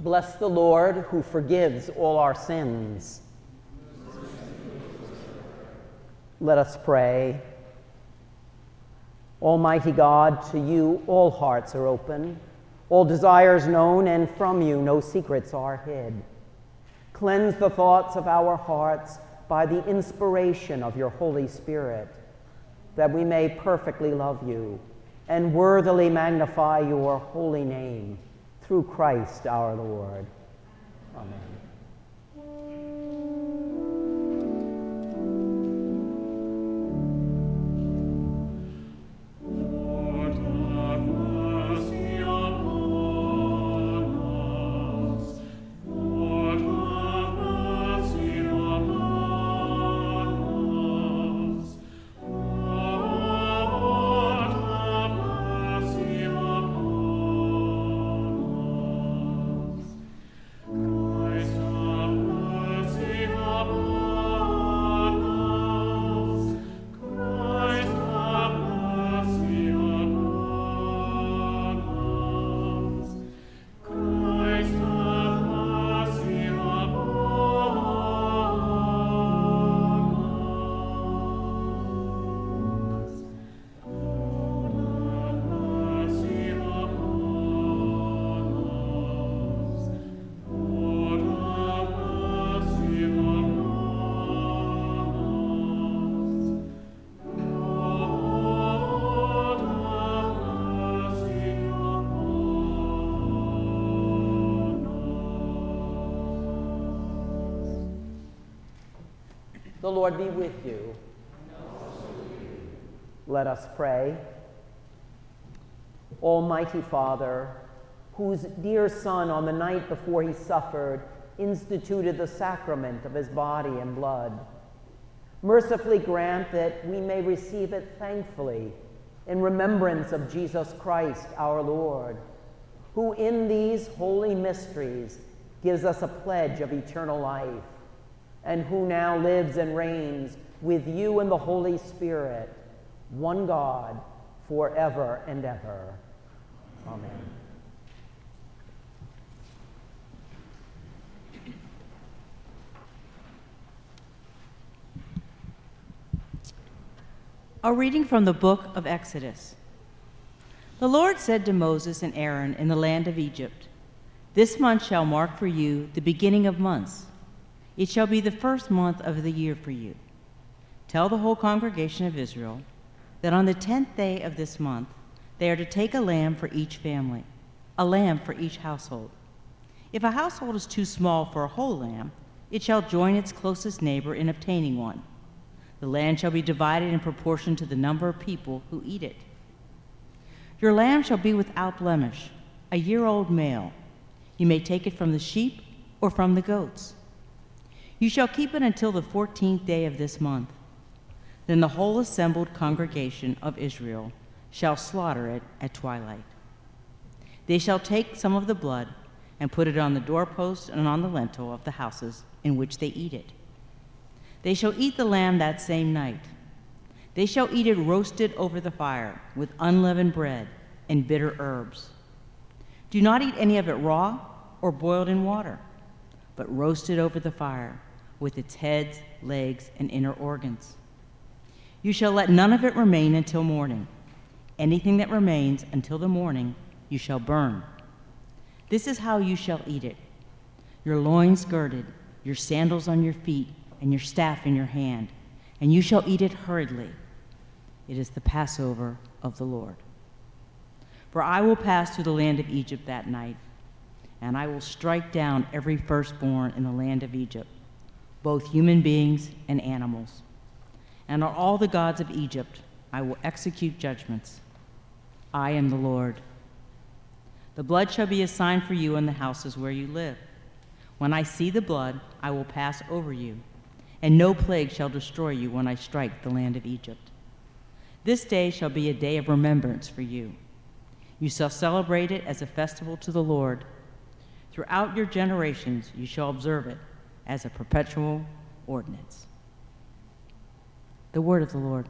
Bless the Lord who forgives all our sins. Let us pray. Almighty God, to you all hearts are open, all desires known, and from you no secrets are hid. Cleanse the thoughts of our hearts by the inspiration of your Holy Spirit, that we may perfectly love you and worthily magnify your holy name through Christ our Lord. Amen. The Lord be with you. Let us pray. Almighty Father, whose dear Son, on the night before he suffered, instituted the sacrament of his body and blood, mercifully grant that we may receive it thankfully in remembrance of Jesus Christ our Lord, who in these holy mysteries gives us a pledge of eternal life and who now lives and reigns with you in the Holy Spirit, one God, forever and ever. Amen. A reading from the book of Exodus. The Lord said to Moses and Aaron in the land of Egypt, This month shall mark for you the beginning of months. It shall be the first month of the year for you. Tell the whole congregation of Israel that on the tenth day of this month they are to take a lamb for each family, a lamb for each household. If a household is too small for a whole lamb, it shall join its closest neighbor in obtaining one. The land shall be divided in proportion to the number of people who eat it. Your lamb shall be without blemish, a year old male. You may take it from the sheep or from the goats. You shall keep it until the fourteenth day of this month. Then the whole assembled congregation of Israel shall slaughter it at twilight. They shall take some of the blood and put it on the doorpost and on the lintel of the houses in which they eat it. They shall eat the lamb that same night. They shall eat it roasted over the fire with unleavened bread and bitter herbs. Do not eat any of it raw or boiled in water, but roast it over the fire with its heads, legs, and inner organs. You shall let none of it remain until morning. Anything that remains until the morning you shall burn. This is how you shall eat it your loins girded, your sandals on your feet, and your staff in your hand, and you shall eat it hurriedly. It is the Passover of the Lord. For I will pass through the land of Egypt that night, and I will strike down every firstborn in the land of Egypt both human beings and animals. And on all the gods of Egypt I will execute judgments. I am the Lord. The blood shall be a sign for you in the houses where you live. When I see the blood, I will pass over you, and no plague shall destroy you when I strike the land of Egypt. This day shall be a day of remembrance for you. You shall celebrate it as a festival to the Lord. Throughout your generations you shall observe it as a perpetual ordinance. The word of the Lord.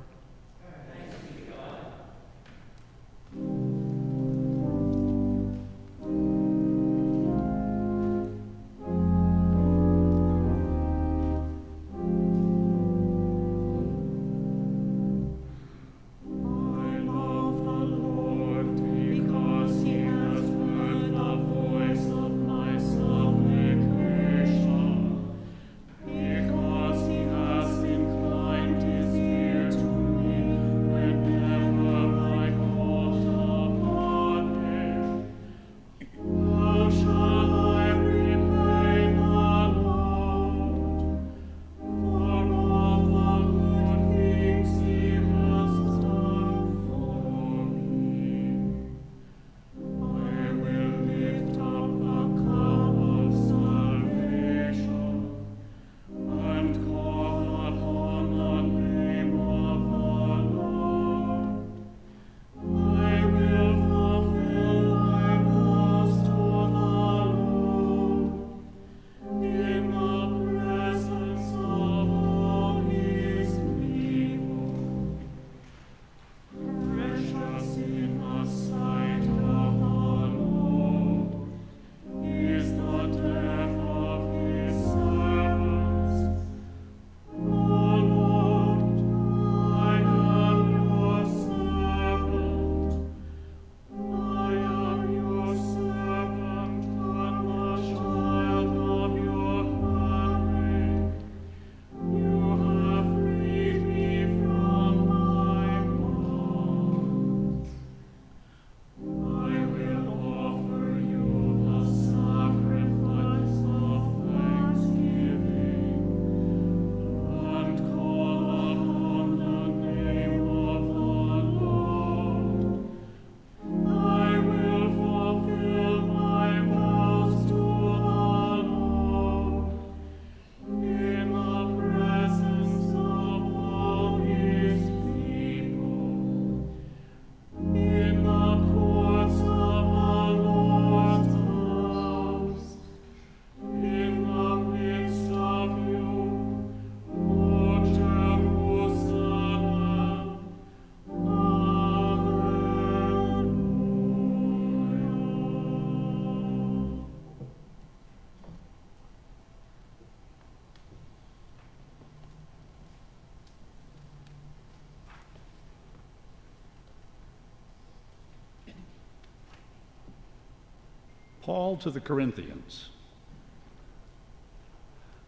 Paul to the Corinthians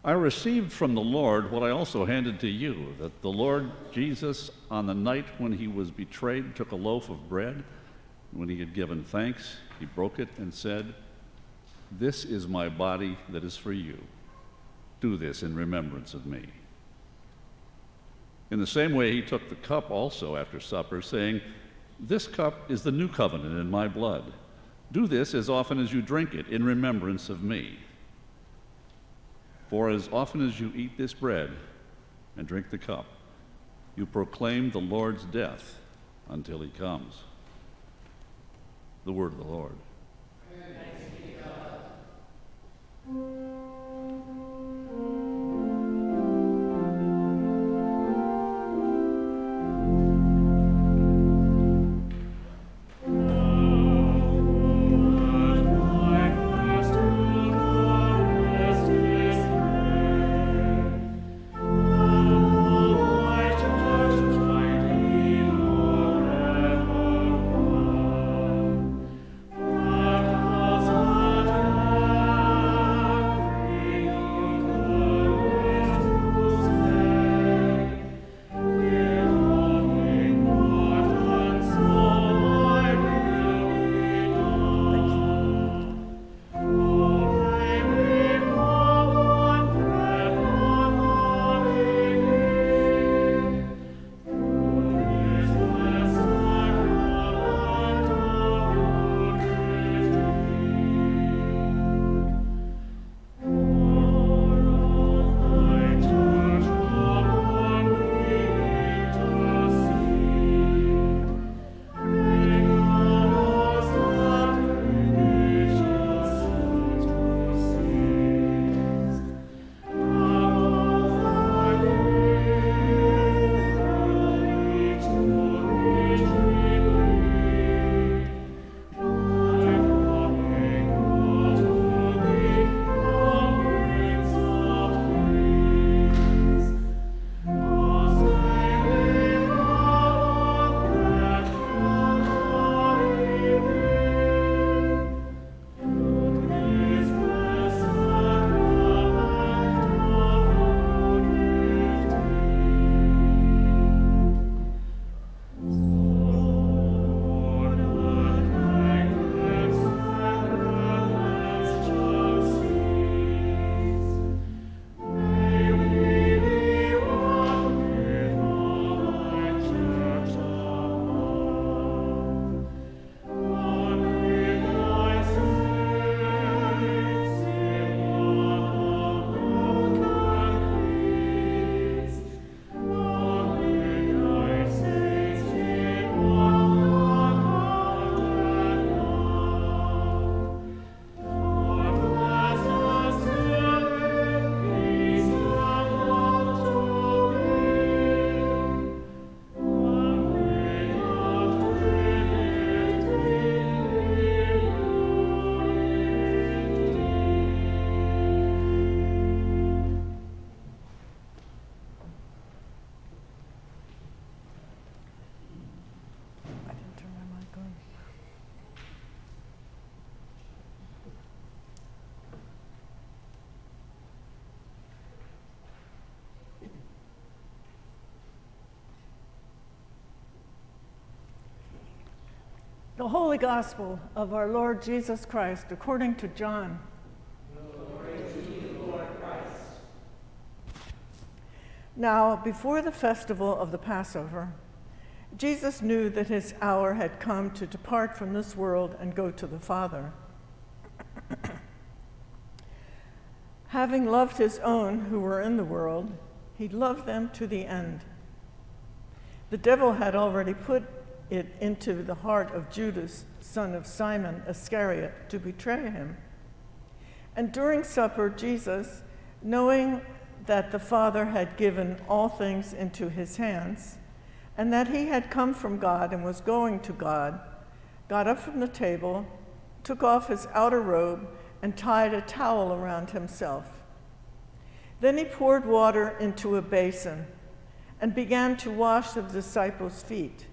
I received from the Lord what I also handed to you that the Lord Jesus, on the night when he was betrayed, took a loaf of bread. When he had given thanks, he broke it and said, This is my body that is for you. Do this in remembrance of me. In the same way, he took the cup also after supper, saying, This cup is the new covenant in my blood. Do this as often as you drink it in remembrance of me. For as often as you eat this bread and drink the cup, you proclaim the Lord's death until he comes. The word of the Lord. The Holy Gospel of our Lord Jesus Christ according to John. Now, before the festival of the Passover, Jesus knew that his hour had come to depart from this world and go to the Father. Having loved his own who were in the world, he loved them to the end. The devil had already put it into the heart of Judas, son of Simon Iscariot, to betray him. And during supper, Jesus, knowing that the Father had given all things into his hands, and that he had come from God and was going to God, got up from the table, took off his outer robe, and tied a towel around himself. Then he poured water into a basin and began to wash the disciples' feet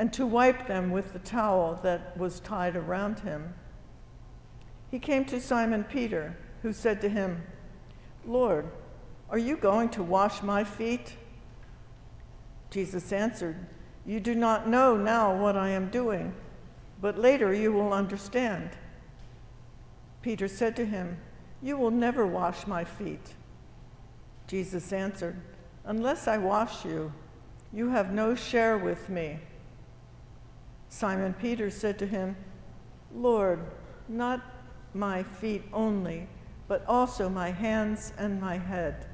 and to wipe them with the towel that was tied around him. he came to Simon Peter, who said to him, Lord, are you going to wash my feet? Jesus answered, You do not know now what I am doing, but later you will understand. Peter said to him, You will never wash my feet. Jesus answered, Unless I wash you, you have no share with me. Simon Peter said to him, Lord, not my feet only, but also my hands and my head.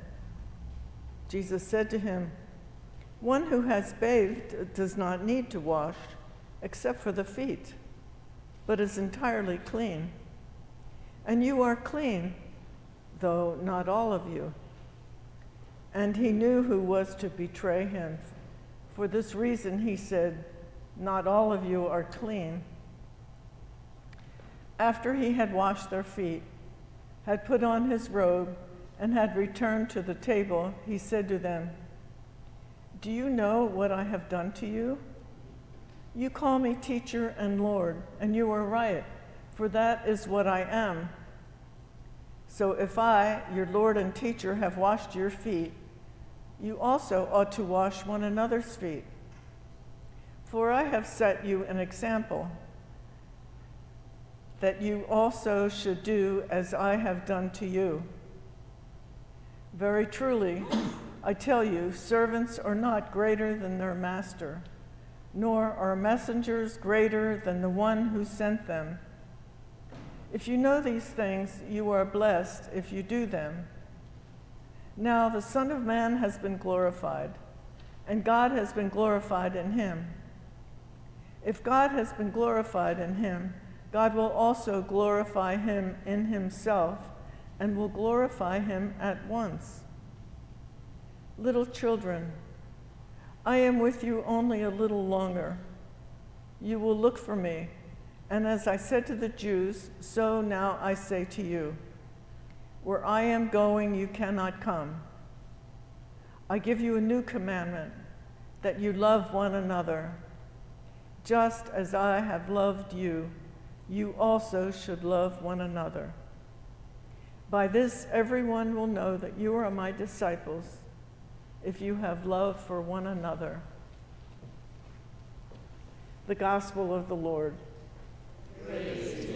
Jesus said to him, One who has bathed does not need to wash except for the feet, but is entirely clean. And you are clean, though not all of you. And he knew who was to betray him. For this reason, he said, Not all of you are clean. After he had washed their feet, had put on his robe, and had returned to the table, he said to them, Do you know what I have done to you? You call me teacher and Lord, and you are right, for that is what I am. So if I, your Lord and teacher, have washed your feet, you also ought to wash one another's feet. For I have set you an example that you also should do as I have done to you. Very truly, I tell you, servants are not greater than their master, nor are messengers greater than the one who sent them. If you know these things, you are blessed if you do them. Now the Son of Man has been glorified, and God has been glorified in him. If God has been glorified in him, God will also glorify him in himself and will glorify him at once. Little children, I am with you only a little longer. You will look for me, and as I said to the Jews, so now I say to you Where I am going, you cannot come. I give you a new commandment that you love one another. Just as I have loved you, you also should love one another. By this, everyone will know that you are my disciples if you have love for one another. The Gospel of the Lord. Praise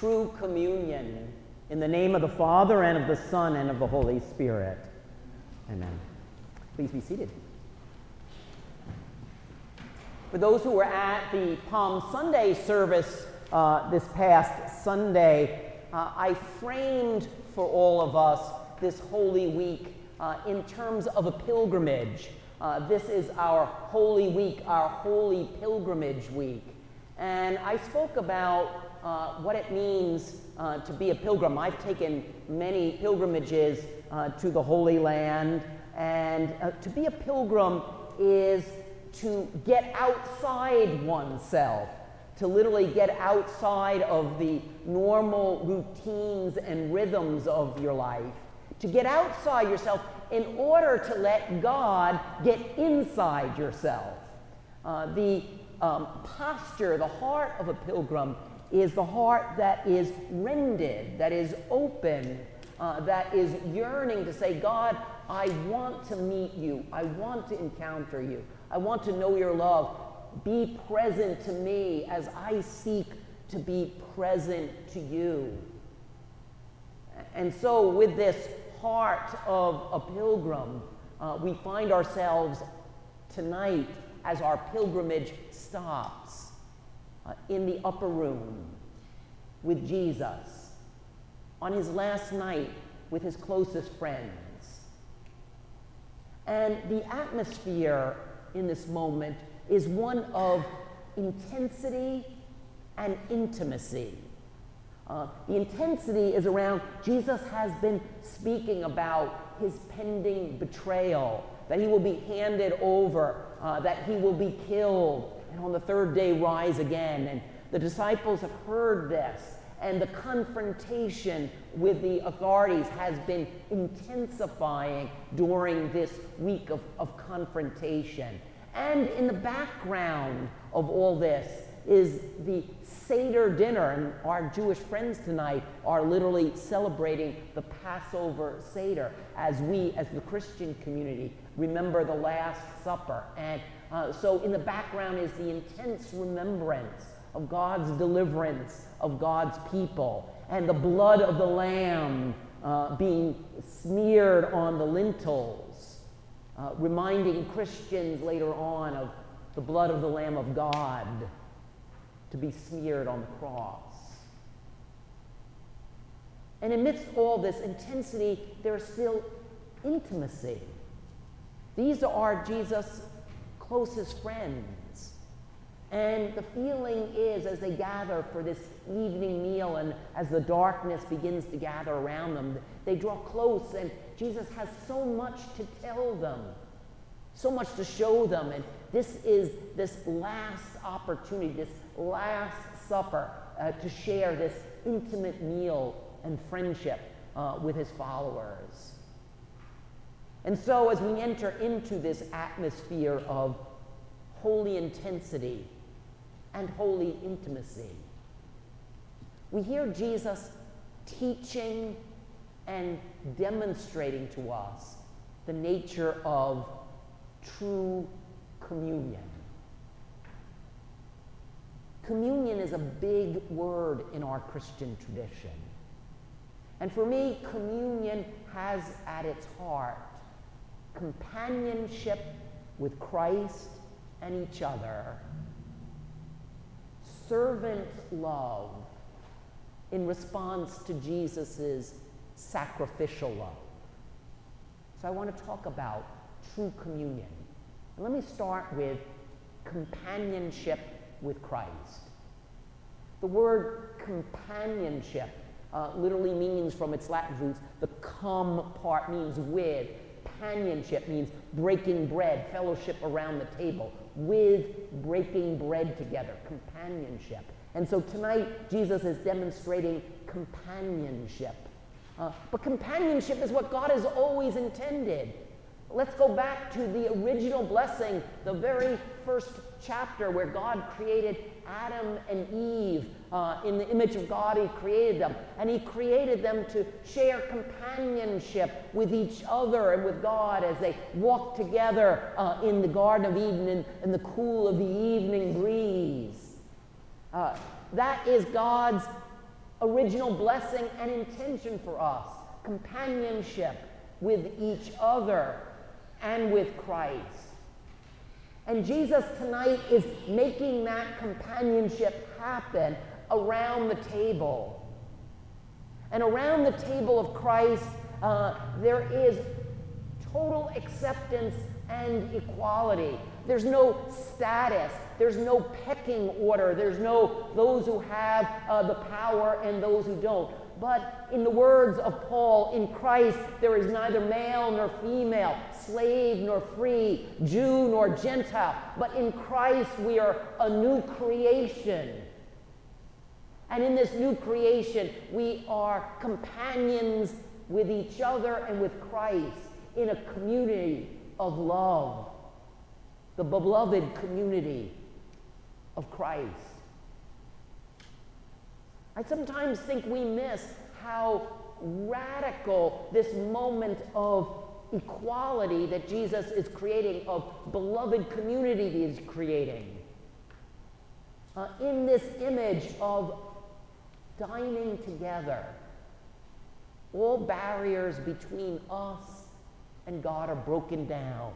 true communion. In the name of the Father, and of the Son, and of the Holy Spirit. Amen. Please be seated. For those who were at the Palm Sunday service uh, this past Sunday, uh, I framed for all of us this Holy Week uh, in terms of a pilgrimage. Uh, this is our Holy Week, our Holy Pilgrimage Week. And I spoke about uh, what it means uh, to be a pilgrim. I've taken many pilgrimages uh, to the Holy Land, and uh, to be a pilgrim is to get outside oneself, to literally get outside of the normal routines and rhythms of your life, to get outside yourself in order to let God get inside yourself. Uh, the um, posture, the heart of a pilgrim is the heart that is rended, that is open, uh, that is yearning to say, God, I want to meet you. I want to encounter you. I want to know your love. Be present to me as I seek to be present to you. And so, with this heart of a pilgrim, uh, we find ourselves tonight as our pilgrimage stops uh, in the upper room with Jesus on his last night with his closest friends. And the atmosphere in this moment is one of intensity and intimacy. Uh, the intensity is around Jesus has been speaking about his pending betrayal, that he will be handed over, uh, that he will be killed, and on the third day rise again. And the disciples have heard this, and the confrontation with the authorities has been intensifying during this week of, of confrontation. And in the background of all this is the Seder dinner, and our Jewish friends tonight are literally celebrating the Passover Seder as we, as the Christian community, remember the Last Supper. And uh, so in the background is the intense remembrance of God's deliverance of God's people and the blood of the Lamb uh, being smeared on the lintels, uh, reminding Christians later on of the blood of the Lamb of God to be smeared on the cross. And amidst all this intensity, there's still intimacy. These are Jesus' closest friends. And the feeling is, as they gather for this evening meal and as the darkness begins to gather around them, they draw close, and Jesus has so much to tell them, so much to show them. And this is this last opportunity, this Last Supper, uh, to share this intimate meal and friendship uh, with his followers. And so, as we enter into this atmosphere of holy intensity and holy intimacy, we hear Jesus teaching and demonstrating to us the nature of true communion. Communion is a big word in our Christian tradition. And for me, communion has at its heart companionship with Christ and each other, servant love in response to Jesus' sacrificial love. So I want to talk about true communion. Let me start with companionship with Christ. The word companionship uh, literally means from its Latin roots, the come part means with. Companionship means breaking bread, fellowship around the table, with breaking bread together, companionship. And so tonight, Jesus is demonstrating companionship. Uh, but companionship is what God has always intended. Let's go back to the original blessing, the very first chapter where God created Adam and Eve. Uh, in the image of God, He created them. And He created them to share companionship with each other and with God as they walked together uh, in the Garden of Eden in, in, the cool of the evening breeze. Uh, that is God's original blessing and intention for us companionship with each other and with Christ. And Jesus tonight is making that companionship happen around the table. And around the table of Christ, uh, there is total acceptance and equality. There's no status. There's no pecking order. There's no those who have uh, the power and those who don't. But in the words of Paul, in Christ there is neither male nor female, slave nor free, Jew nor Gentile, but in Christ we are a new creation. And in this new creation, we are companions with each other and with Christ in a community of love, the beloved community of Christ. I sometimes think we miss how radical this moment of equality that Jesus is creating, of beloved community he is creating. Uh, in this image of dining together, all barriers between us and God are broken down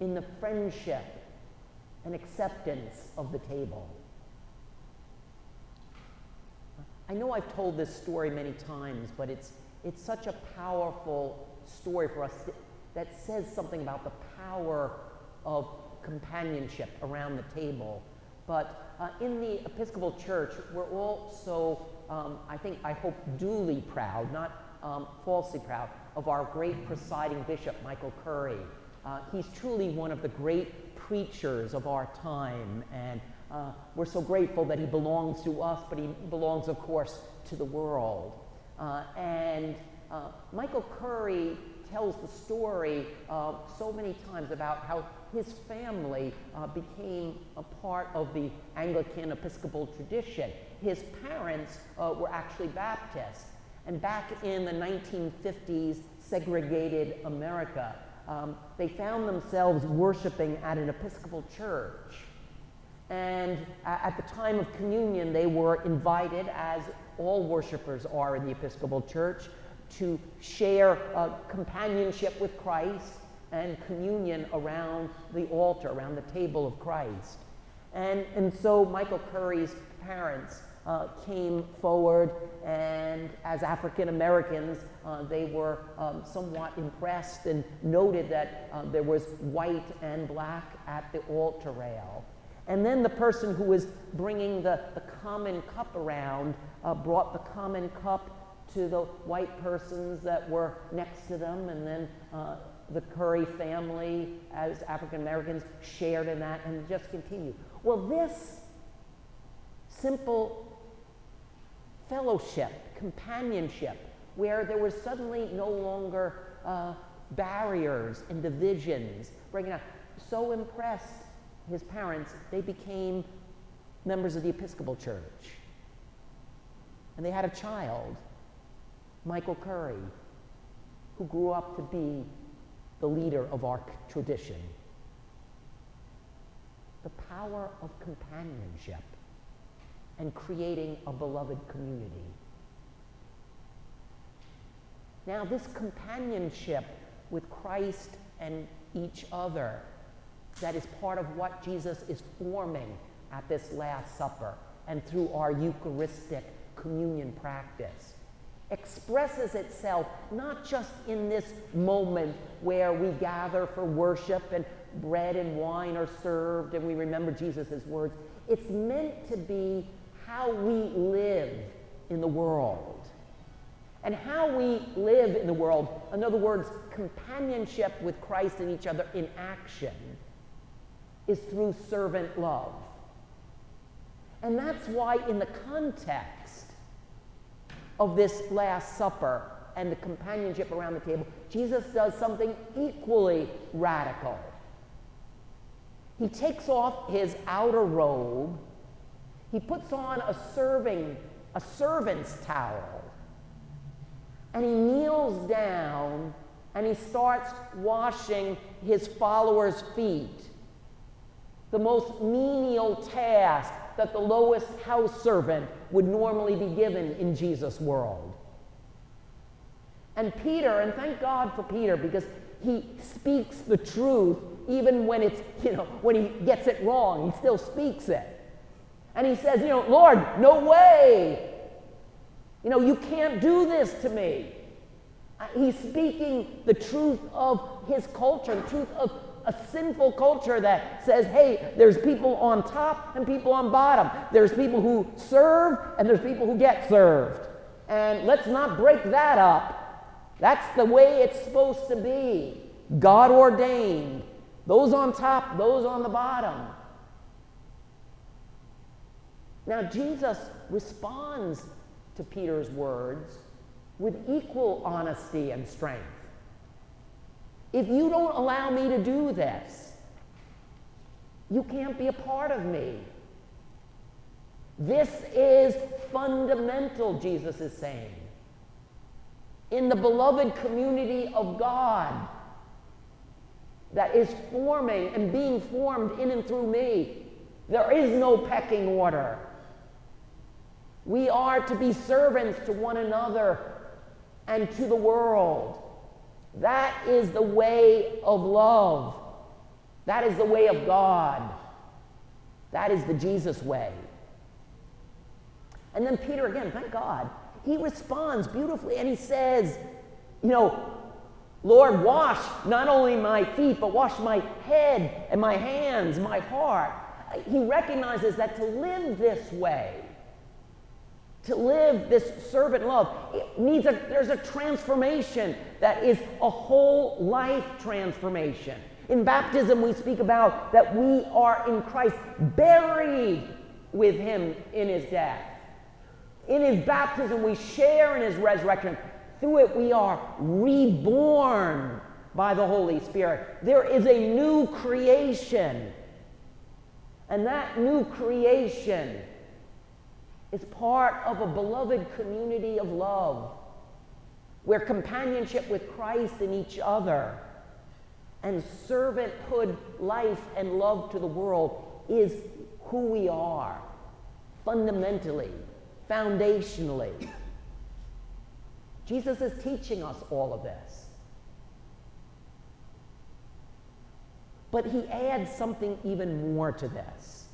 in the friendship and acceptance of the table. I know I've told this story many times, but it's, it's such a powerful story for us that says something about the power of companionship around the table. But uh, in the Episcopal Church, we're all so, um, I think, I hope, duly proud, not um, falsely proud, of our great presiding bishop, Michael Curry. Uh, he's truly one of the great preachers of our time, and uh, we're so grateful that he belongs to us, but he belongs, of course, to the world. Uh, and uh, Michael Curry tells the story uh, so many times about how his family uh, became a part of the Anglican Episcopal tradition. His parents uh, were actually Baptists. And back in the 1950s, segregated America, um, they found themselves worshiping at an Episcopal church. And at the time of communion, they were invited, as all worshipers are in the Episcopal Church, to share uh, companionship with Christ and communion around the altar, around the table of Christ. And, and so Michael Curry's parents uh, came forward, and as African Americans, uh, they were um, somewhat impressed and noted that uh, there was white and black at the altar rail. And then the person who was bringing the, the common cup around uh, brought the common cup to the white persons that were next to them, and then uh, the Curry family, as African Americans, shared in that, and just continue. Well, this simple fellowship, companionship, where there was suddenly no longer uh, barriers and divisions breaking out, so impressed his parents, they became members of the Episcopal Church. And they had a child, Michael Curry, who grew up to be the leader of our tradition. The power of companionship and creating a beloved community. Now, this companionship with Christ and each other that is part of what Jesus is forming at this Last Supper and through our Eucharistic communion practice expresses itself not just in this moment where we gather for worship and bread and wine are served and we remember Jesus' words. It's meant to be how we live in the world. And how we live in the world, in other words, companionship with Christ and each other in action, is through servant love. And that's why, in the context of this Last Supper and the companionship around the table, Jesus does something equally radical. He takes off his outer robe he puts on a serving, a servant's towel, and he kneels down and he starts washing his followers' feet. The most menial task that the lowest house servant would normally be given in Jesus' world. And Peter, and thank God for Peter because he speaks the truth even when it's, you know, when he gets it wrong, he still speaks it. And he says, You know, Lord, no way. You know, you can't do this to me. Uh, he's speaking the truth of his culture, the truth of a sinful culture that says, hey, there's people on top and people on bottom. There's people who serve and there's people who get served. And let's not break that up. That's the way it's supposed to be. God ordained. Those on top, those on the bottom. Now, Jesus responds to Peter's words with equal honesty and strength. If you don't allow me to do this, you can't be a part of me. This is fundamental, Jesus is saying. In the beloved community of God that is forming and being formed in and through me, there is no pecking order. We are to be servants to one another and to the world. That is the way of love. That is the way of God. That is the Jesus way. And then Peter, again, thank God, he responds beautifully and he says, You know, Lord, wash not only my feet, but wash my head and my hands, my heart. he recognizes that to live this way, to live this servant love, it needs a, there's a transformation that is a whole life transformation. In baptism, we speak about that we are in Christ buried with him in his death. In his baptism, we share in his resurrection. Through it, we are reborn by the Holy Spirit. There is a new creation. And that new creation is part of a beloved community of love where companionship with Christ and each other and servanthood life and love to the world is who we are fundamentally, foundationally. Jesus is teaching us all of this. But he adds something even more to this.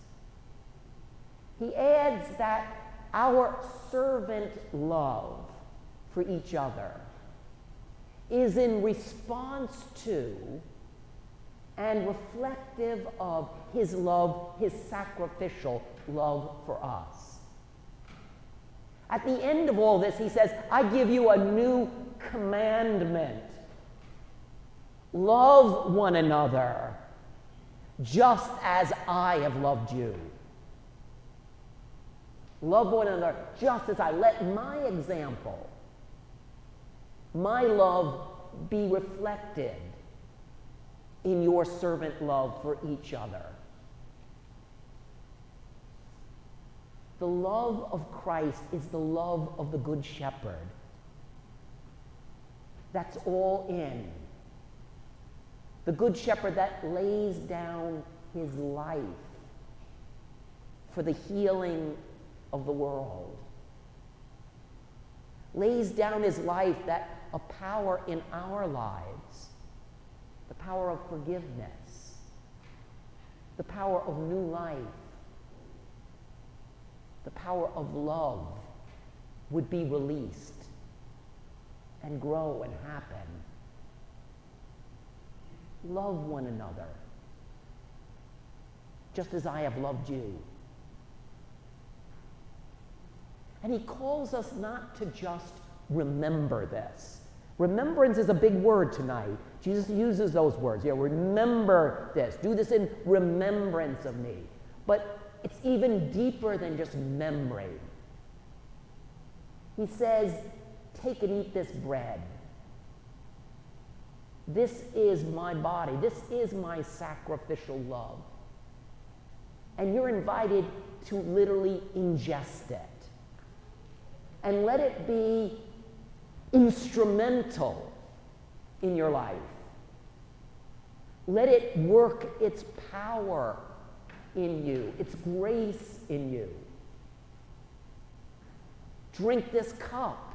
He adds that our servant love for each other is in response to and reflective of his love, his sacrificial love for us. At the end of all this, he says, I give you a new commandment love one another just as I have loved you. Love one another just as I let my example, my love be reflected in your servant love for each other. The love of Christ is the love of the Good Shepherd. That's all in. The Good Shepherd that lays down his life for the healing of the world. Lays down his life that a power in our lives the power of forgiveness, the power of new life, the power of love would be released and grow and happen. Love one another, just as I have loved you. And he calls us not to just remember this. Remembrance is a big word tonight. Jesus uses those words. Yeah, remember this. Do this in remembrance of me. But it's even deeper than just memory. He says, Take and eat this bread. This is my body. This is my sacrificial love. And you're invited to literally ingest it. And let it be instrumental in your life. Let it work its power in you, its grace in you. Drink this cup.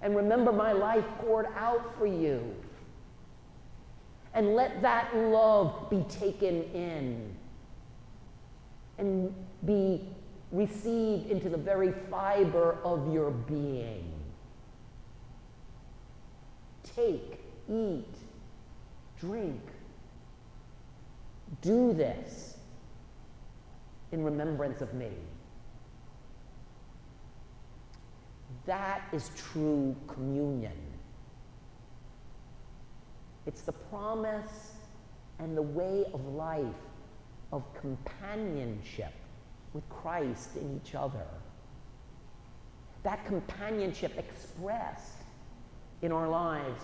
And remember my life poured out for you. And let that love be taken in and be received into the very fiber of your being. Take, eat, drink. Do this in remembrance of me. That is true communion. It's the promise and the way of life of companionship with Christ in each other. That companionship expressed in our lives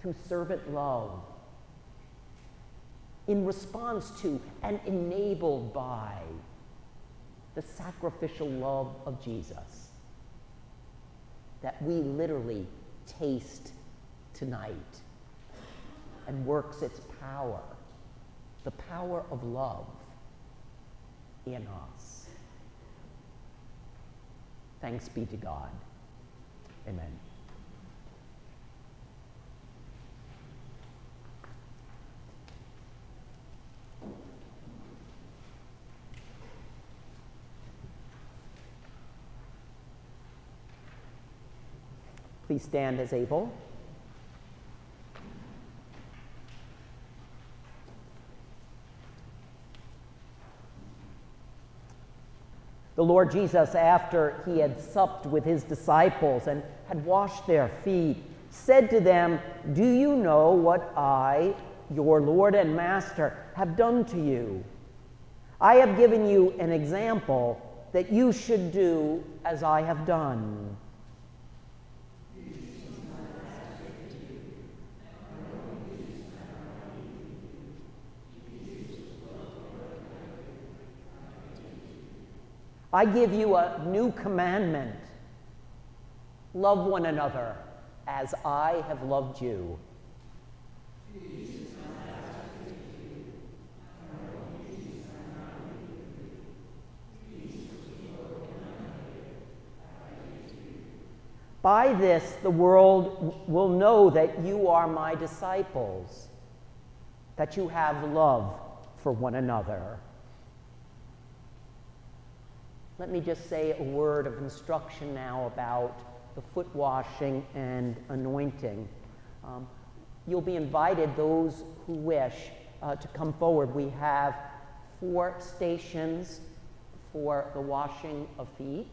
through servant love, in response to and enabled by the sacrificial love of Jesus that we literally taste tonight and works its power, the power of love in us. Thanks be to God. Amen. Please stand as able. The Lord Jesus, after he had supped with his disciples and had washed their feet, said to them, Do you know what I, your Lord and Master, have done to you? I have given you an example that you should do as I have done. I give you a new commandment love one another as I have loved you. By this, the world will know that you are my disciples, that you have love for one another. Let me just say a word of instruction now about the foot washing and anointing. Um, you'll be invited, those who wish, uh, to come forward. We have four stations for the washing of feet,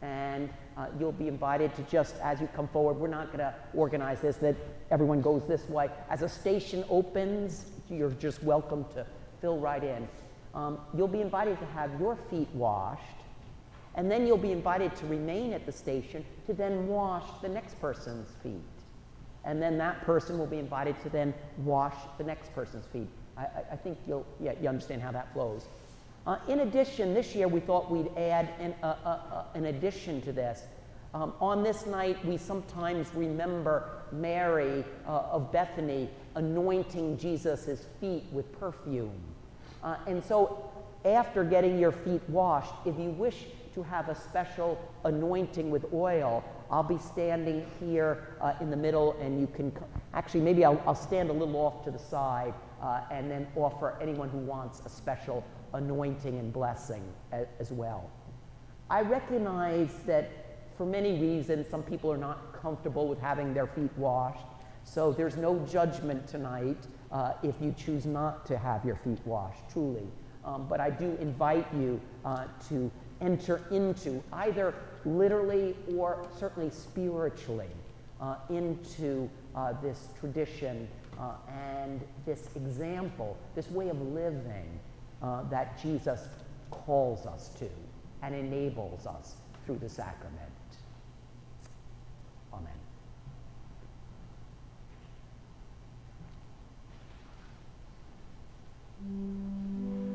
and uh, you'll be invited to just as you come forward. We're not going to organize this that everyone goes this way. As a station opens, you're just welcome to fill right in. Um, you'll be invited to have your feet washed and then you'll be invited to remain at the station to then wash the next person's feet. And then that person will be invited to then wash the next person's feet. I, I think you'll, yeah, you understand how that flows. Uh, in addition, this year we thought we'd add an, uh, uh, uh an addition to this. Um, on this night, we sometimes remember Mary uh, of Bethany anointing Jesus' feet with perfume. Uh, and so, after getting your feet washed, if you wish to have a special anointing with oil, I'll be standing here uh, in the middle, and you can actually, maybe I'll, I'll, stand a little off to the side uh, and then offer anyone who wants a special anointing and blessing as, as well. I recognize that for many reasons, some people are not comfortable with having their feet washed. So there's no judgment tonight uh, if you choose not to have your feet washed, truly. Um, but I do invite you uh, to enter into, either literally or certainly spiritually, uh, into uh, this tradition uh, and this example, this way of living uh, that Jesus calls us to and enables us through the sacrament. Amen. Mm. tree.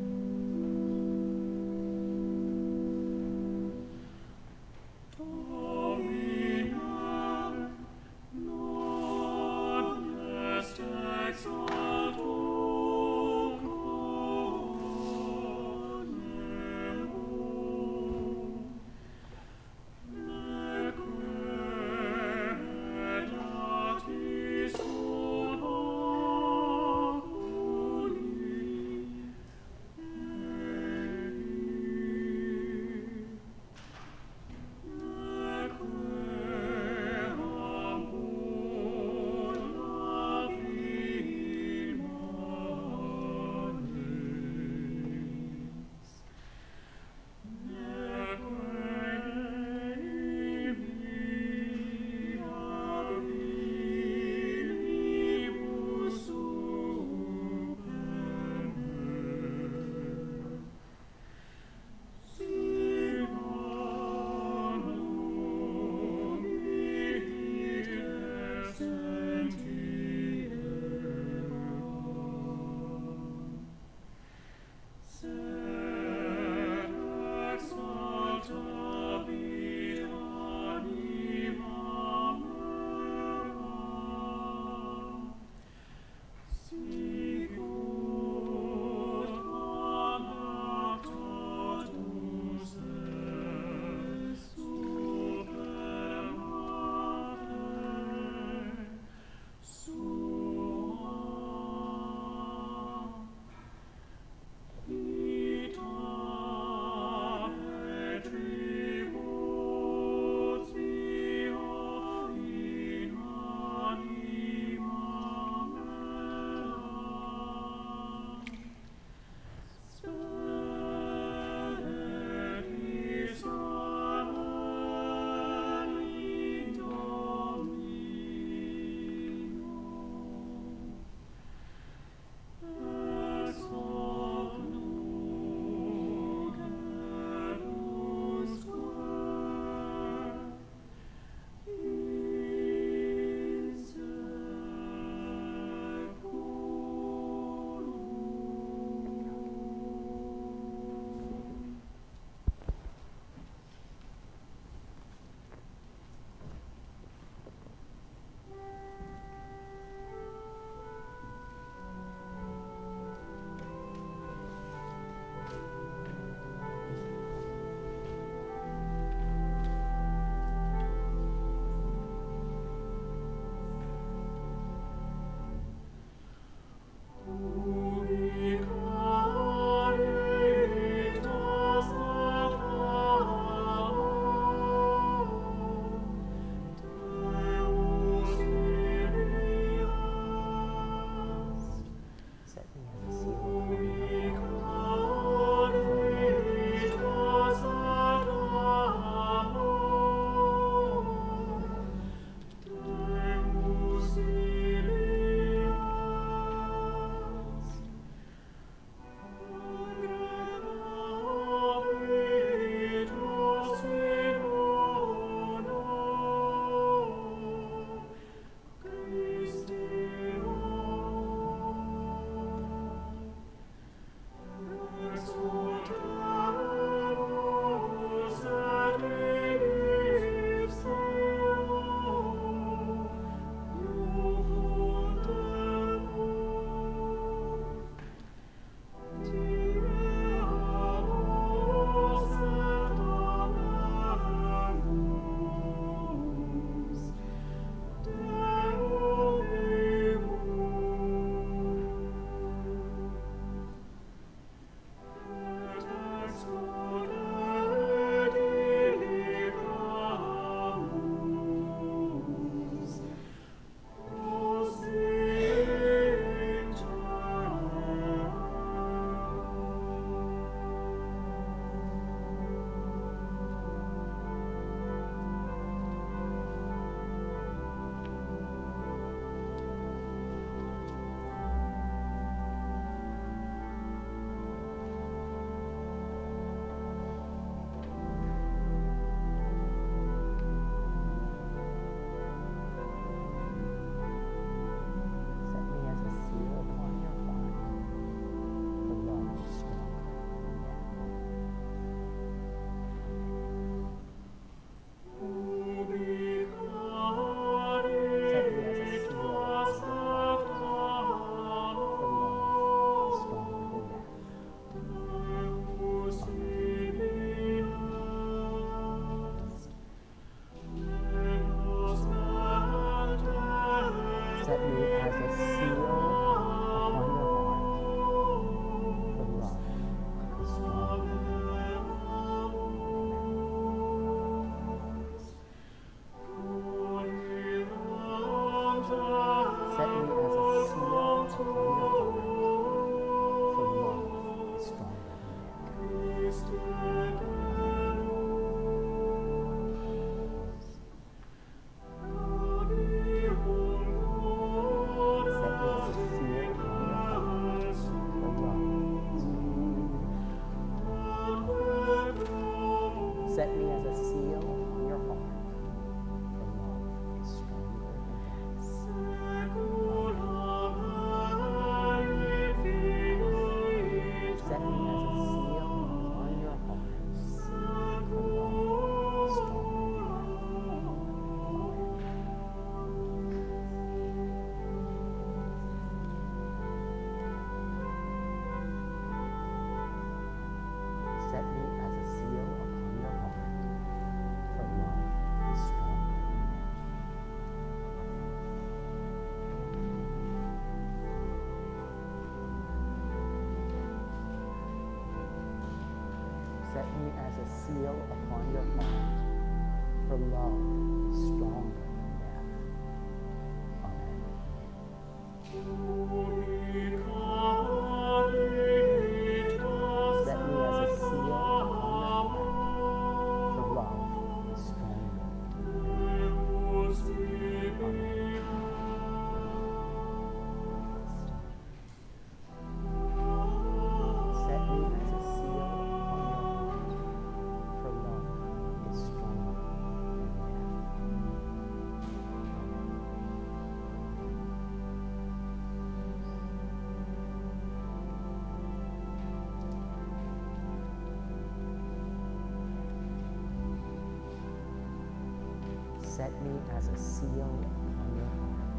Set me as a seal upon your heart,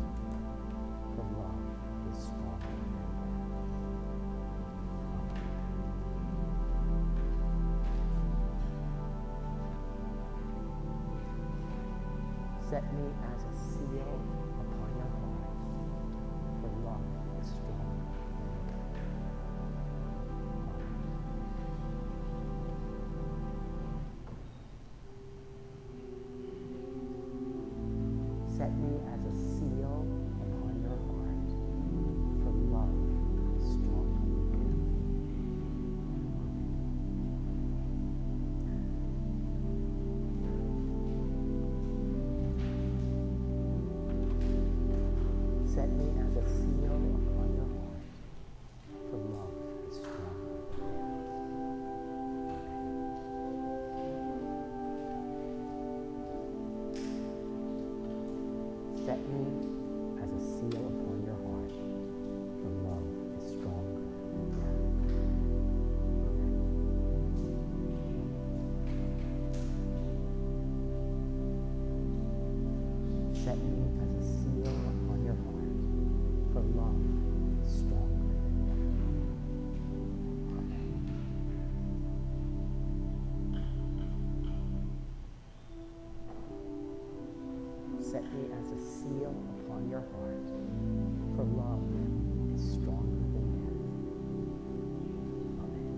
for love is death. Set me as a seal a seal upon your heart, for love is stronger than death. Amen.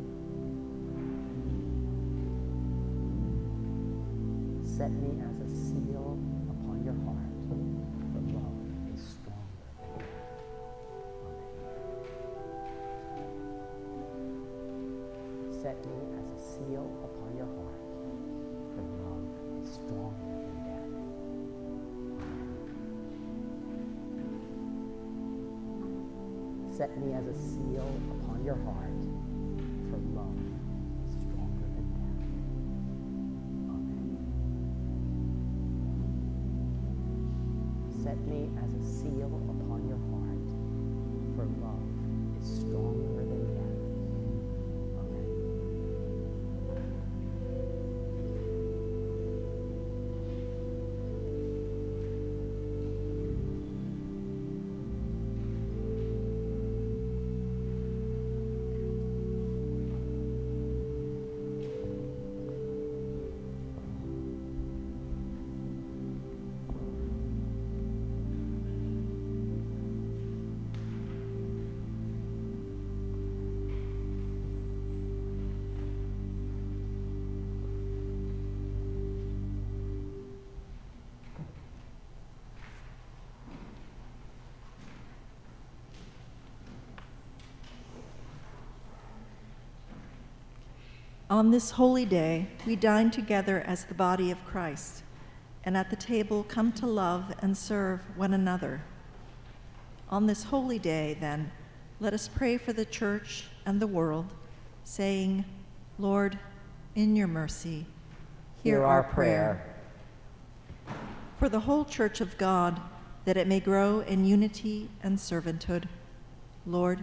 Set me Set me as a seal upon your heart, On this holy day, we dine together as the body of Christ, and at the table come to love and serve one another. On this holy day, then, let us pray for the church and the world, saying, Lord, in your mercy, Hear our prayer. For the whole church of God, that it may grow in unity and servanthood. Lord,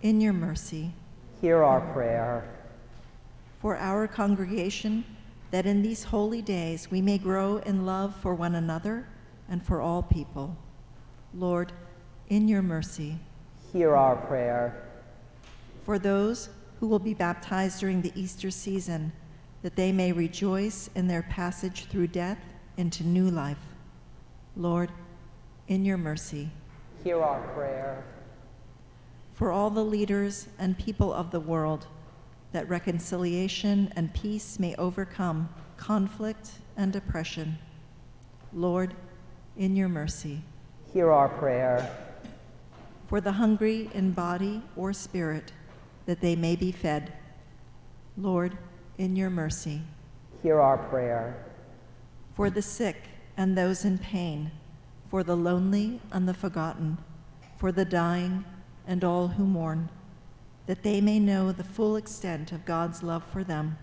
in your mercy. Hear our prayer. For our congregation, that in these holy days we may grow in love for one another and for all people. Lord, in your mercy. Hear our prayer. For those who will be baptized during the Easter season, that they may rejoice in their passage through death into new life. Lord, in your mercy. Hear our prayer. For all the leaders and people of the world, that reconciliation and peace may overcome conflict and oppression. Lord, in your mercy. Hear our prayer. For the hungry in body or spirit, that they may be fed. Lord, in your mercy. Hear our prayer. For the sick and those in pain, for the lonely and the forgotten, for the dying and all who mourn, that they may know the full extent of God's love for them.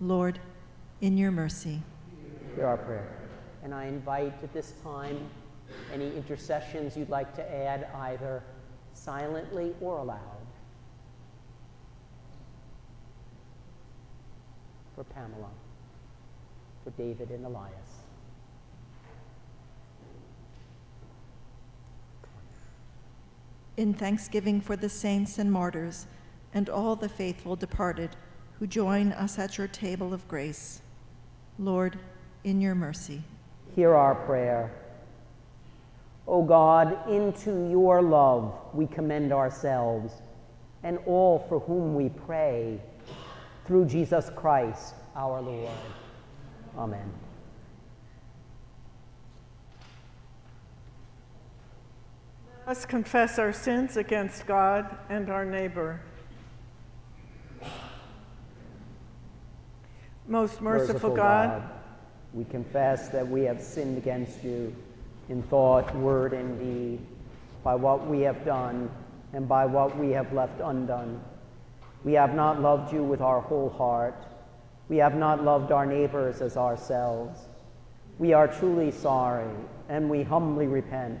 Lord, in your mercy. Hear our prayer. And I invite at this time any intercessions you'd like to add, either silently or aloud. For Pamela, for David and Elias. In thanksgiving for the saints and martyrs and all the faithful departed who join us at your table of grace. Lord, in your mercy. Hear our prayer. O God, into your love we commend ourselves and all for whom we pray, through Jesus Christ our Lord. Amen. Let us confess our sins against God and our neighbor. Most merciful, God, we confess that we have sinned against you in thought, word, and deed, by what we have done and by what we have left undone. We have not loved you with our whole heart. We have not loved our neighbors as ourselves. We are truly sorry and we humbly repent.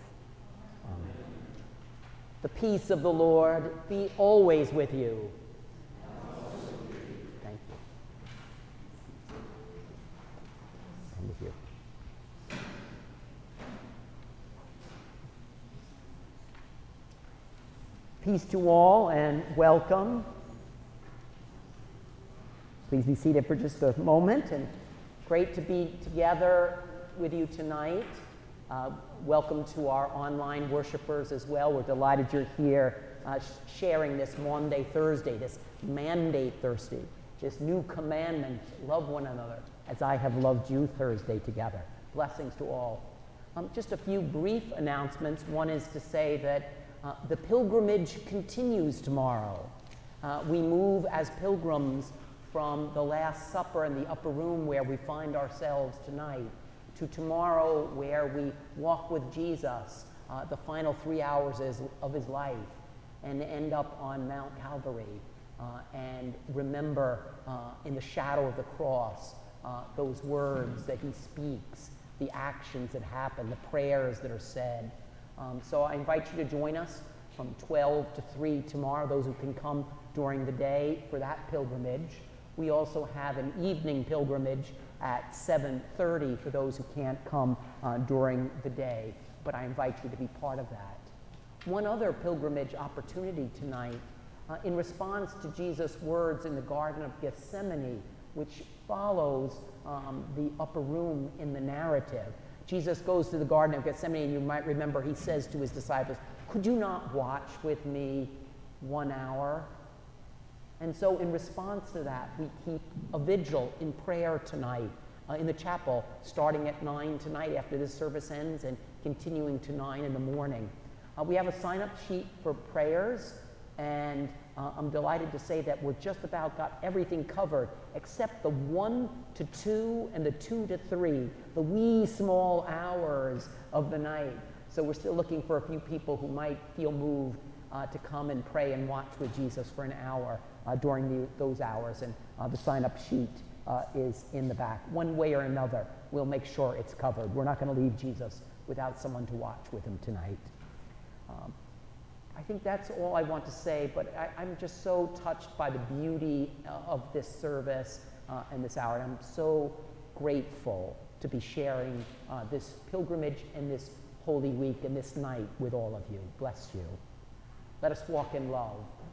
The peace of the Lord be always with you. Thank you. And with you. Peace to all and welcome. Please be seated for just a moment and great to be together with you tonight. Uh, welcome to our online worshipers as well. We're delighted you're here uh, sharing this Maundy, Thursday, this mandate Thursday, this new commandment love one another as I have loved you Thursday together. Blessings to all. Um, just a few brief announcements. One is to say that uh, the pilgrimage continues tomorrow. Uh, we move as pilgrims from the Last Supper in the upper room where we find ourselves tonight to tomorrow where we walk with Jesus uh, the final three hours of his life and end up on Mount Calvary uh, and remember uh, in the shadow of the cross uh, those words that he speaks, the actions that happen, the prayers that are said. Um, so I invite you to join us from 12 to 3 tomorrow, those who can come during the day for that pilgrimage. We also have an evening pilgrimage at 7.30 for those who can't come uh, during the day, but I invite you to be part of that. One other pilgrimage opportunity tonight, uh, in response to Jesus' words in the Garden of Gethsemane, which follows um, the upper room in the narrative. Jesus goes to the Garden of Gethsemane, and you might remember he says to his disciples, Could you not watch with me one hour? And so, in response to that, we keep a vigil in prayer tonight uh, in the chapel starting at 9 tonight after this service ends and continuing to 9 in the morning. Uh, we have a sign up sheet for prayers, and uh, I'm delighted to say that we're just about got everything covered except the 1 to 2 and the 2 to 3, the wee small hours of the night. So we're still looking for a few people who might feel moved uh, to come and pray and watch with Jesus for an hour during the, those hours. And uh, the sign up sheet uh, is in the back. One way or another, we'll make sure it's covered. We're not going to leave Jesus without someone to watch with him tonight. Um, I think that's all I want to say, but I, am just so touched by the beauty uh, of this service uh, and this hour. And I'm so grateful to be sharing uh, this pilgrimage and this Holy Week and this night with all of you. Bless you. Let us walk in love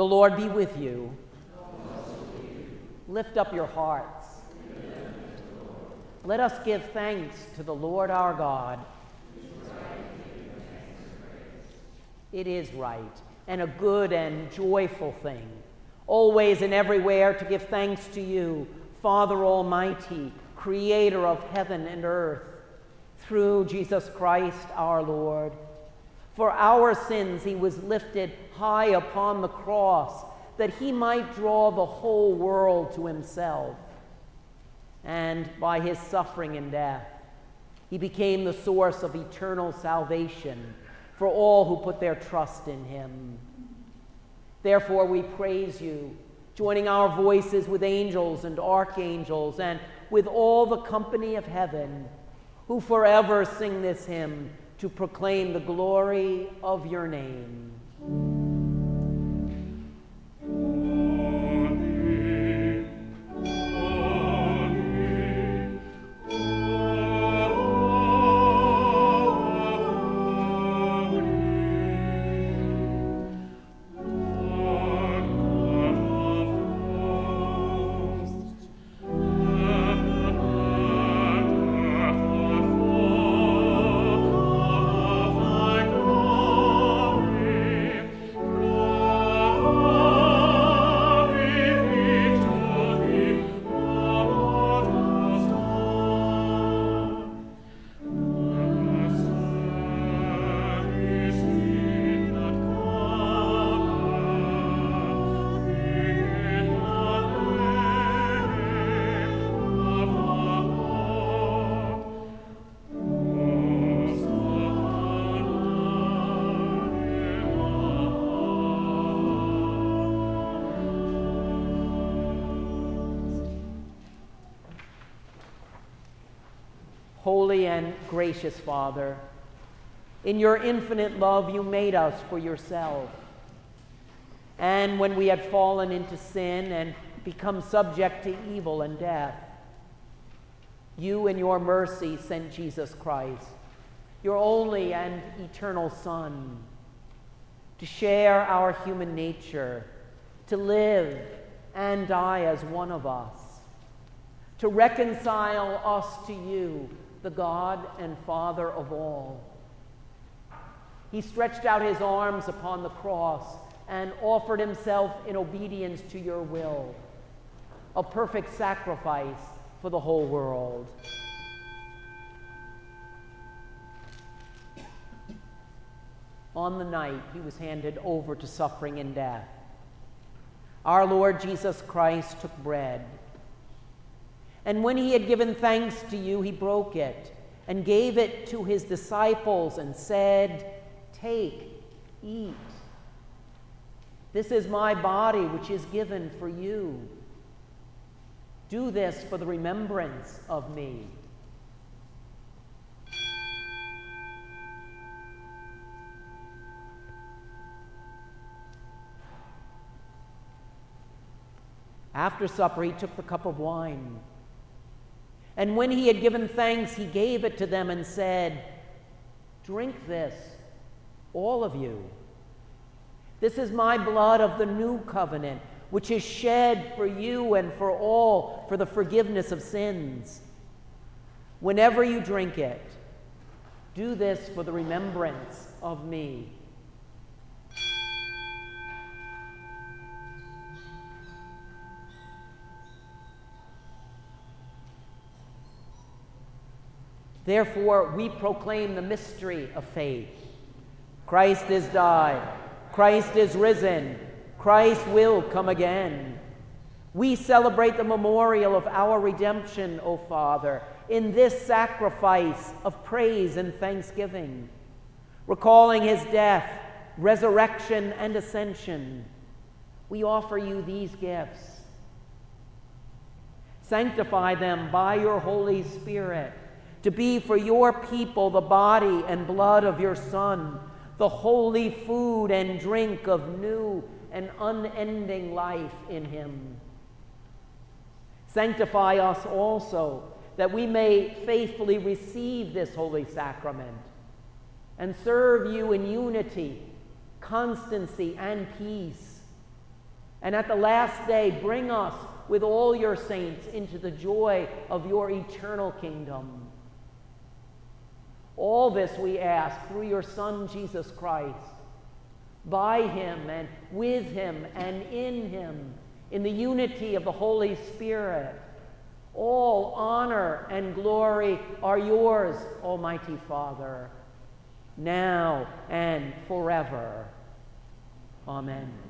The Lord be with you. Lift up your hearts. Let us give thanks to the Lord our God. It is right and a good and joyful thing, always and everywhere to give thanks to you, Father Almighty, creator of heaven and earth, through Jesus Christ our Lord. For our sins he was lifted high upon the cross, that he might draw the whole world to himself. And by his suffering and death, he became the source of eternal salvation for all who put their trust in him. Therefore, we praise you, joining our voices with angels and archangels and with all the company of heaven, who forever sing this hymn to proclaim the glory of your name. Gracious Father, in your infinite love, you made us for yourself. And when we had fallen into sin and become subject to evil and death, you, in your mercy, sent Jesus Christ, your only and eternal Son, to share our human nature, to live and die as one of us, to reconcile us to you the God and Father of all. He stretched out his arms upon the cross and offered himself in obedience to your will, a perfect sacrifice for the whole world. On the night he was handed over to suffering and death, our Lord Jesus Christ took bread and when he had given thanks to you, he broke it and gave it to his disciples and said, Take, eat. This is my body, which is given for you. Do this for the remembrance of me. After supper, he took the cup of wine. And when he had given thanks, he gave it to them and said, Drink this, all of you. This is my blood of the new covenant, which is shed for you and for all for the forgiveness of sins. Whenever you drink it, do this for the remembrance of me. Therefore, we proclaim the mystery of faith. Christ is died, Christ is risen, Christ will come again. We celebrate the memorial of our redemption, O Father, in this sacrifice of praise and thanksgiving, recalling his death, resurrection, and ascension. We offer you these gifts. Sanctify them by your Holy Spirit to be for your people the body and blood of your Son, the holy food and drink of new and unending life in him. Sanctify us also, that we may faithfully receive this holy sacrament and serve you in unity, constancy, and peace, And at the last day, bring us with all your saints into the joy of your eternal kingdom. All this we ask through your Son, Jesus Christ, by him and with him and in him, in the unity of the Holy Spirit. All honor and glory are yours, Almighty Father, now and forever. Amen.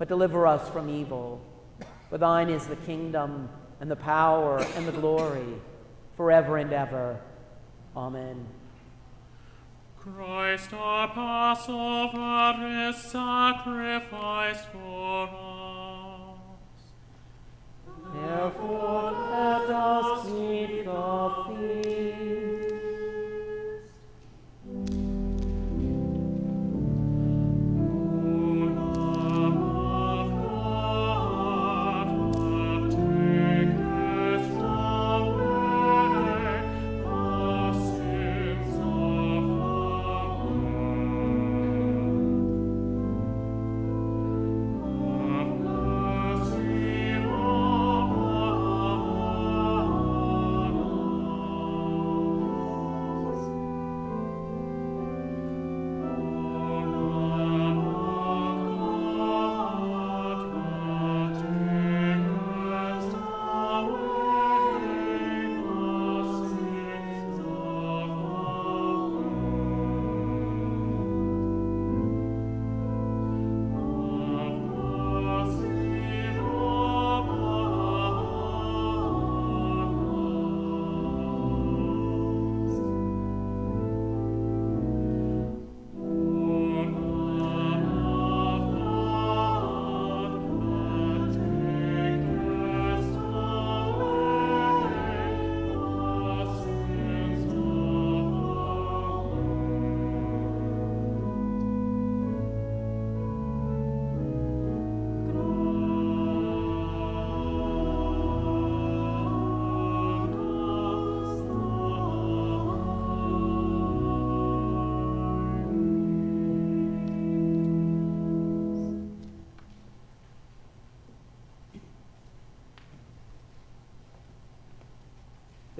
but deliver us from evil. For thine is the kingdom, and the power, and the glory, forever and ever. Amen. Christ our Passover is sacrificed for us. Therefore let us keep the feast.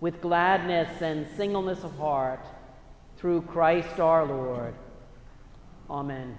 with gladness and singleness of heart through Christ our Lord. Amen.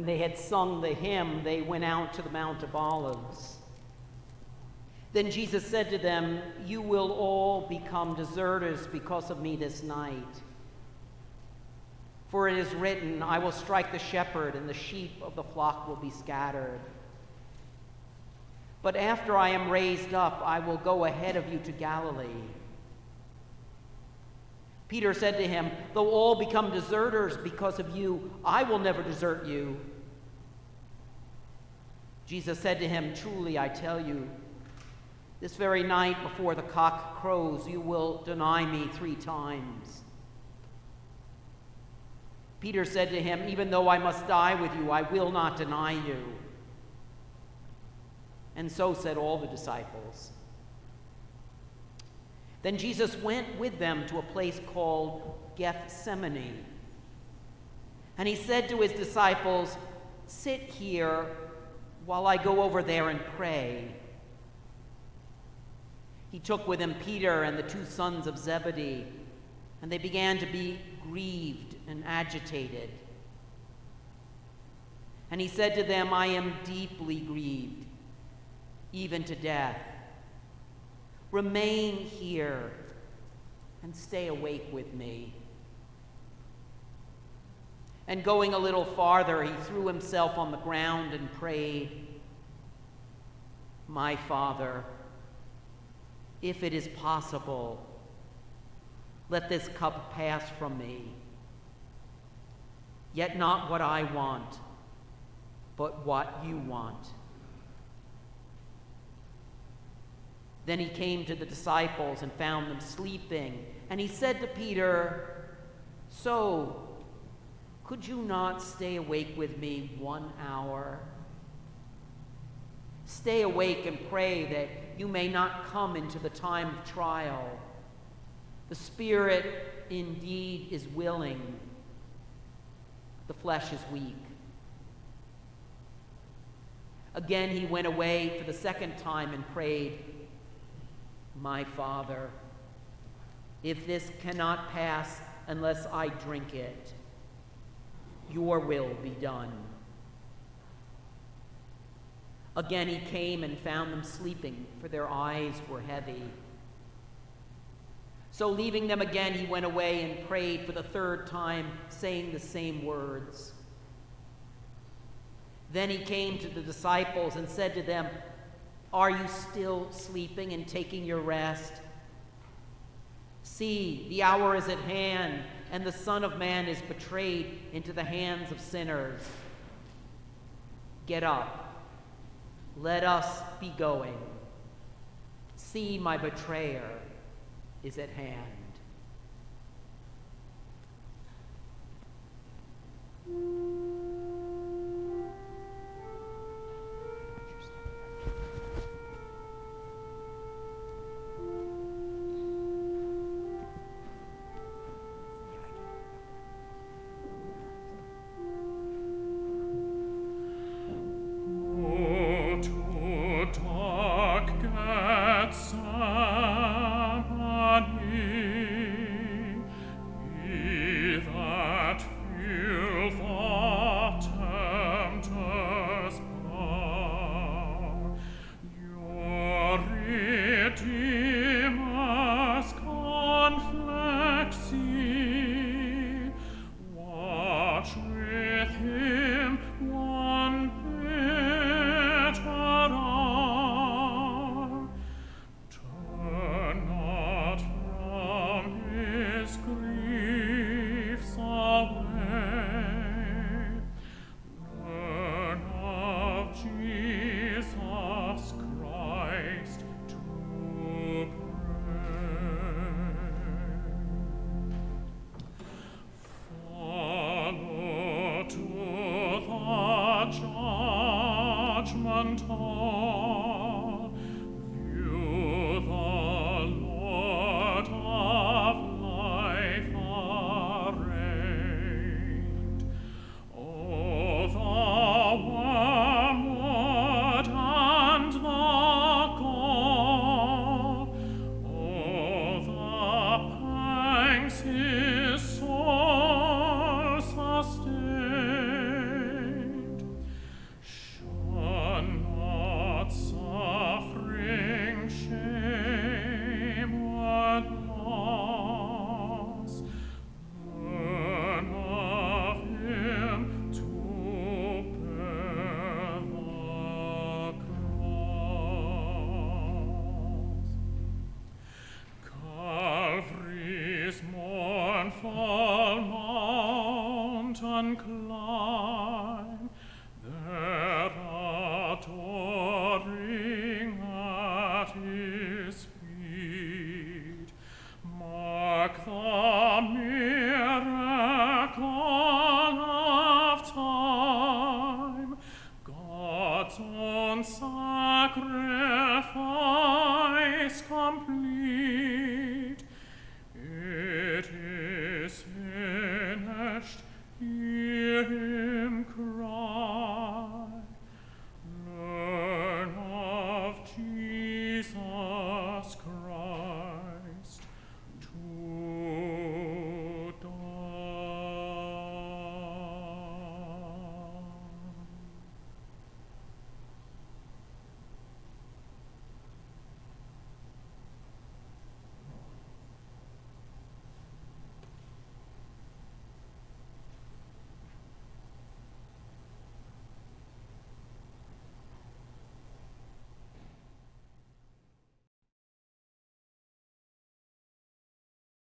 When they had sung the hymn, they went out to the Mount of Olives. Then Jesus said to them, You will all become deserters because of me this night. For it is written, I will strike the shepherd, and the sheep of the flock will be scattered. But after I am raised up, I will go ahead of you to Galilee. Peter said to him, Though all become deserters because of you, I will never desert you. Jesus said to him, Truly I tell you, this very night before the cock crows, you will deny me three times. Peter said to him, Even though I must die with you, I will not deny you. And so said all the disciples. Then Jesus went with them to a place called Gethsemane. And he said to his disciples, Sit here while I go over there and pray. He took with him Peter and the two sons of Zebedee, and they began to be grieved and agitated. And he said to them, I am deeply grieved, even to death. Remain here and stay awake with me. And going a little farther, he threw himself on the ground and prayed, My Father, if it is possible, let this cup pass from me. Yet not what I want, but what you want. Then he came to the disciples and found them sleeping. And he said to Peter, So, could you not stay awake with me one hour? Stay awake and pray that you may not come into the time of trial. The spirit indeed is willing, the flesh is weak. Again, he went away for the second time and prayed, My Father, if this cannot pass unless I drink it, your will be done. Again, he came and found them sleeping, for their eyes were heavy. So, leaving them again, he went away and prayed for the third time, saying the same words. Then he came to the disciples and said to them, Are you still sleeping and taking your rest? See, the hour is at hand, and the Son of Man is betrayed into the hands of sinners. Get up. Let us be going. See, my betrayer is at hand.